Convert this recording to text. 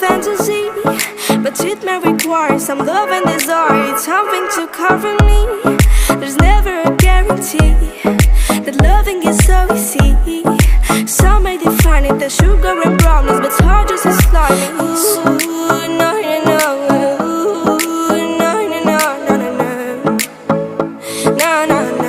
fantasy But it may require some love and desire. It's something to cover me. There's never a guarantee That loving is so easy. Some may define it as sugar and brownies But it's hard just as slimy Ooh, no, no, no Ooh, no, no, no, no, no. No, no, no.